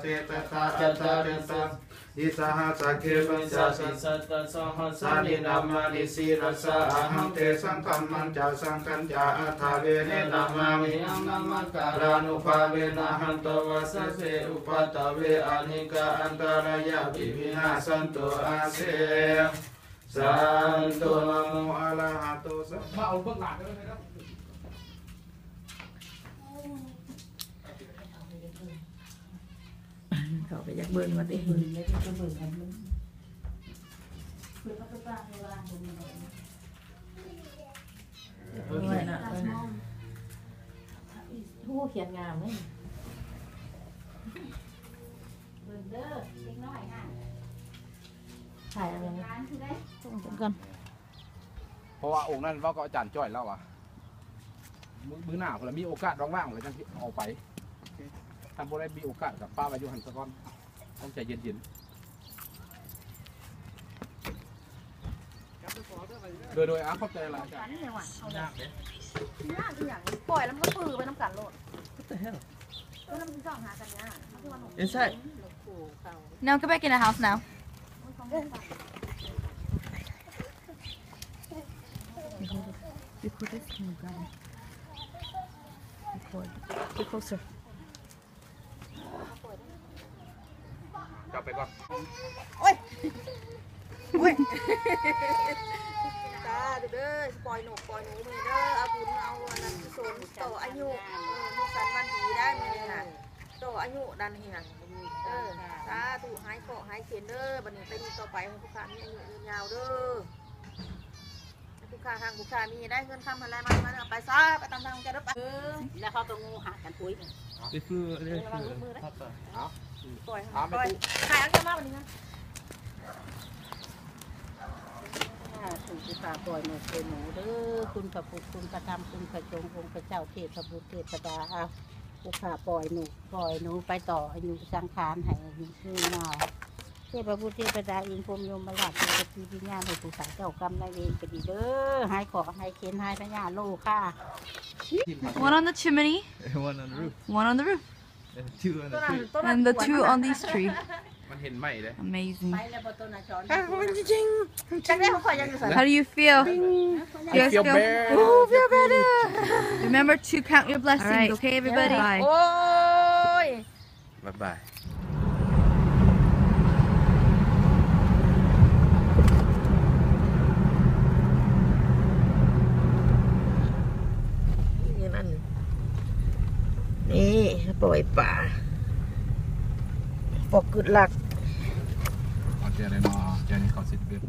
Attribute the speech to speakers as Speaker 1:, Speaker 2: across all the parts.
Speaker 1: เจตตาจัตตาริสังดิสหสักเขปัญจสิ
Speaker 2: สัตตสหัส
Speaker 1: สานินามานิสีรัสสะอาหังเตสังคัมมันจาสังคัญจาอัฏฐาเวเนนามามิอังนามังการานุภาเวนะหันตวัสสะเสอุปัตตเวอานิกาอันตรายาวิวินาสันตุอาเสสันตุนะโมอะระหะโตสัมมา
Speaker 3: มาเอาเบื้องหลังกันเลยครับ
Speaker 4: เขาไปอยากเบิ่งมาติ
Speaker 5: เบิ่งแล้วก็เบิ่งกันมึงเพื่อเขาไปป้าไปวางบนนี้
Speaker 4: ด้วยนะผู้เขียนงามเลย
Speaker 5: เบิ่งเด้อเล็กน้อยน่ะ
Speaker 4: ถ่ายอะไร
Speaker 5: ร้านคือได้
Speaker 4: ต้องกัน
Speaker 3: เพราะว่าองค์นั้นว่าก็อาจารย์จ้อยแล้วอะมือมือหน้าคนละมีโอกาสว่างๆเลยจังที่เอาไป ทำบ่ได้มีโอกาสกับป้าไปอยู่หันสะก้อนต้องใจเย็นๆโดยโดยอาเข้าใจละอาจาร
Speaker 5: กัน
Speaker 3: ย์
Speaker 5: เนี่ยว่ะเอาเลยยากคืออย่างปล่อยแล้วมันก็ปือไปน้ำกันโลด
Speaker 4: What the hell
Speaker 5: ก็น้ำมันจ้องหากันเนี่ยมันคือวันหนุ่ม
Speaker 4: Inside.
Speaker 6: No, go back in the house now.
Speaker 5: มันของกัน
Speaker 4: Record this oh god Record Get closer
Speaker 3: จับไปก่อน
Speaker 5: ตาเด้อปล่อยหนูปล่อยหนูมือเด้อเอาบุญเอาอันนั้นสนต่ออายุเออมีสันวันดีได้มือน่ะต่อายุดันเฮียเออตาธุหายเกาะหายเขียนเด้อบัดนี้ไปดีต่อไปให้ผู้ค้ามีอายุยืนยาวเด้อ ค้าทางผู้ค้ามีได้เงินคำอะไรมามาเอาไปซะไปตามทางแกเด้อไปเออ
Speaker 7: แล้วเขาต้องงูหากันปุ้ย
Speaker 3: นี่คือนี่
Speaker 5: ระวัง
Speaker 3: คือ
Speaker 5: มือได้
Speaker 3: เอา
Speaker 5: ปล่อย
Speaker 3: เอาไม่
Speaker 5: ปล่อย
Speaker 3: ถูก
Speaker 5: ขายเอาแค่มากกว่านี้นะ
Speaker 7: ถ้าถูกผู้ขาปล่อยหนูเป็นหนูเด้อคุณพระพุทธคุณพระธรรมคุณพระสงฆ์องค์พระเจ้าเทพบุตรเทพดาเอาผู้ขาปล่อยหนูปล่อยหนูไปต่ออายุสังขารให้ยืนยาวเ ทพบุตรเทพดาอินพรหมยมราชเทพทีวิญญาณให้ผู้ขาเจ้ากรรมนายเวรก็ดีเด้อหายขอหายเข็นหายพญาโลค่ะ
Speaker 6: One on the chimney,
Speaker 8: One on the roof.
Speaker 6: one on the roof,
Speaker 8: And two on
Speaker 5: ตัว
Speaker 8: the
Speaker 5: นั้น
Speaker 8: tree.
Speaker 5: ตัวนั้น
Speaker 6: and the two on this tree.
Speaker 3: มันเห็นไหมเลย
Speaker 6: Amazing.
Speaker 7: ไปแล้วบต้นอาจารย์
Speaker 5: จังได้เขาคอยยังอยู่สัน
Speaker 6: How do you feel?
Speaker 3: I
Speaker 6: You guys
Speaker 3: feel
Speaker 6: feel?
Speaker 3: bad.
Speaker 6: Oh, feel better. Remember to count your blessings, okay, everybody? Bye.
Speaker 5: โอ้ย
Speaker 3: บ๊ายบาย
Speaker 4: นี่ปล่อยป่าปอกกึดหลัก
Speaker 3: เอาเจออะไรมาเจอในคอนสิทธิ์เว็บ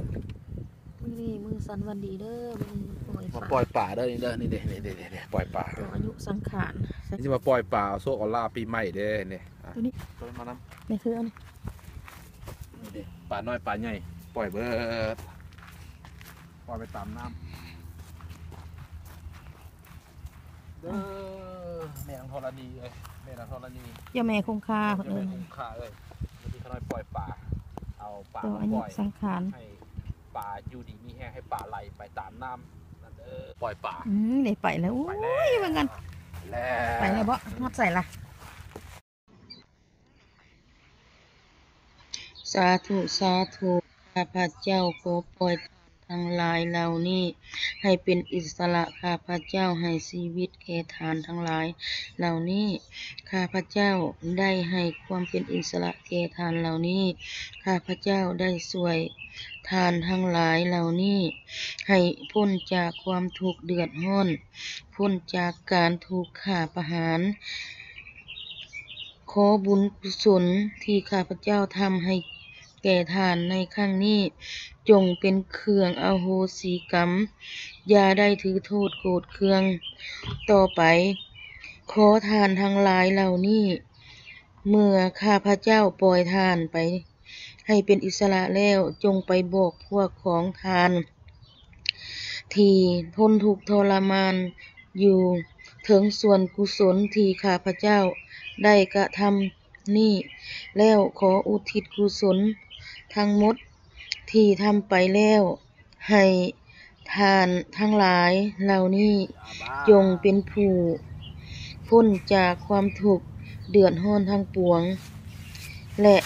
Speaker 4: นี่มือสันวันดีเด้อมือปล่อย
Speaker 3: มา
Speaker 4: ป่า
Speaker 3: ปล่อยป่าเด้อนี่เด้อนี่เด้นี่เด้นี่เด้ปล่อยป่า
Speaker 4: ต่ออายุสังขาร
Speaker 3: นี่จะมาปล่อยป่าเอาโซกเอาลาปีใหม่เด้นี่อะ
Speaker 4: ตัวนี้
Speaker 3: ตัวนี้มาน้
Speaker 4: นี่คืออันนี้ำ
Speaker 3: นี่เด้ป่าน้อยป่าใหญ่ปล่อยเบิดปล่อยไปตามน้ำเด้อ แม่นางธรณีเอ้ยแม่นางธรณี
Speaker 4: ยาแม่คงคาคน
Speaker 3: จะ
Speaker 4: เอิ
Speaker 3: ไม่
Speaker 4: น
Speaker 3: คุ้มค่าเอ้ยวันนี้เขาน้อยปล่อยป่าเอาป่า
Speaker 4: ต่อ
Speaker 3: มา
Speaker 4: อา
Speaker 3: ป
Speaker 4: ยุ
Speaker 3: ล่อย
Speaker 4: สังขาร
Speaker 3: ให้ป่าอยู่ดีมีแห้งให้ป่าไหลไปตามน้ำนั่นเด้อปล่อยป่า
Speaker 4: อืมได้ไปแล้วอุ้
Speaker 3: ไปแล้ว
Speaker 4: ยเหมือนกัน
Speaker 3: แล้ว
Speaker 4: ไปแล้วบ่ฮอดใส่ละสาธุ สาธุข้าพเจ้าขอปล่อย ทั้งหลายเหล่านี้ ให้เป็นอิสระข้าพระเจ้าให้ชีวิตแก่ทานทั้งหลาย เหล่านี้ข้าพระเจ้าได้ให้ความเป็นอิสระแก่ทานเหล่านี้ ข้าพระเจ้าได้ช่วยทานทั้งหลายเหล่านี้ ให้พ้นจากความทุกเดือดร้อน พ้นจากการถูกฆ่าประหาร ขอบุญกุศลที่ข้าพเจ้าทำให้ แก่ทานในครั้งนี้ จงเป็นเครื่องอโหสิกรรม อย่าได้ถือโทษโกรธเคือง ต่อไป ขอทานทั้งหลายเหล่านี้ เมื่อข้าพเจ้าปล่อยทานไป ให้เป็นอิสระแล้วจงไปบอกพวกของทาน ที่ทนทุกทรมานอยู่ถึงส่วนกุศลที่ข้าพเจ้าได้กระทำนี่แล้วขออุทิศกุศล ทั้งหมดที่ทำไปแล้ว ให้ทานทั้งหลายเหล่านี้จงเป็นผู้พ้นจากความทุกข์เดือดร้อนทั้งปวง และ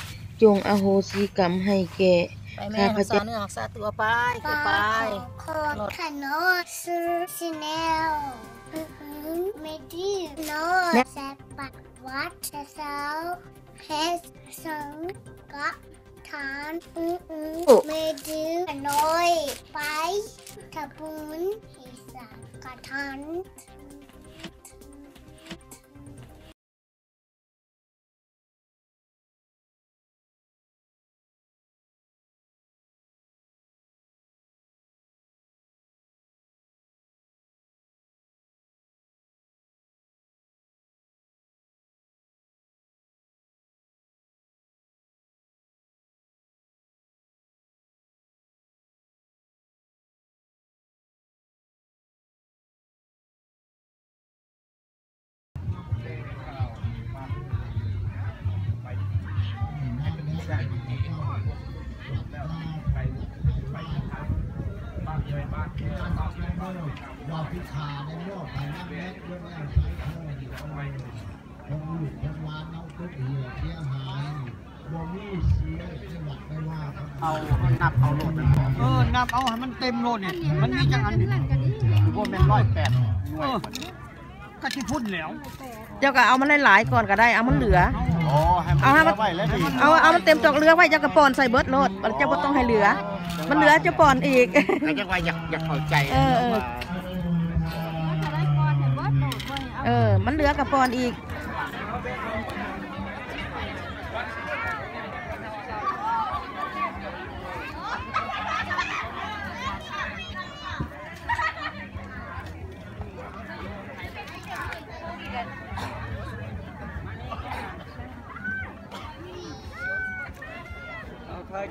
Speaker 4: จงอโหสิกรรมให้แก่
Speaker 9: ไปแม่รักษาเนื้อรักษาตัวไปคือไป
Speaker 2: ขอขนมซื้อซิเนลไม่ดีโนแซปัดวัดเช้าเฮสสังกะ ทานอืออือไม่ดีน้อย ไปทะบุนฮิสากะทา น
Speaker 3: ว่าพิธาในโลกไปนั่งเล็กเรื่องแรกใช้โทษคงลูกคงวานเอาตุ๊กเหี่ยวเสียหายบ่มีเสียจังหวัดไม่ว่าครับ
Speaker 10: เอานับเอาโลดมันก่อน
Speaker 11: เออนับเอาให้มันเต็มโลดเนี่ยมันมีจังอันนี่
Speaker 10: รวมเป็นร้อยแปดหน่วย
Speaker 11: เออ ก็ที่พูดแล้ว
Speaker 5: เจ้าก็เอามันหลายๆก่อนก็ได้เอามันเหลือ
Speaker 10: โอ้ให้มัน
Speaker 5: เอาให้มัน
Speaker 10: ไว้แล้วดิ
Speaker 5: เอาเอามันเต็มจอกเรือไว้เจ้าก็ปอนใส่เบิดโลดเจ้าบ่ต้องให้เหลือ มันเหลือเจ้าปอนอีก
Speaker 10: ก็จังว่าอยากอยากเข้าใจ
Speaker 5: เออเออเออ มันเหลือกับปอนอีก
Speaker 11: เ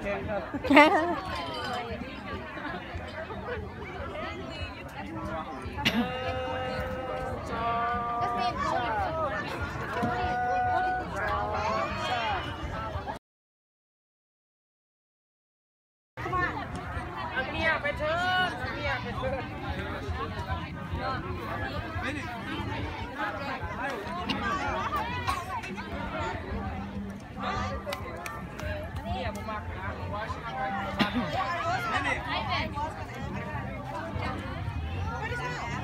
Speaker 11: อา What is
Speaker 10: that?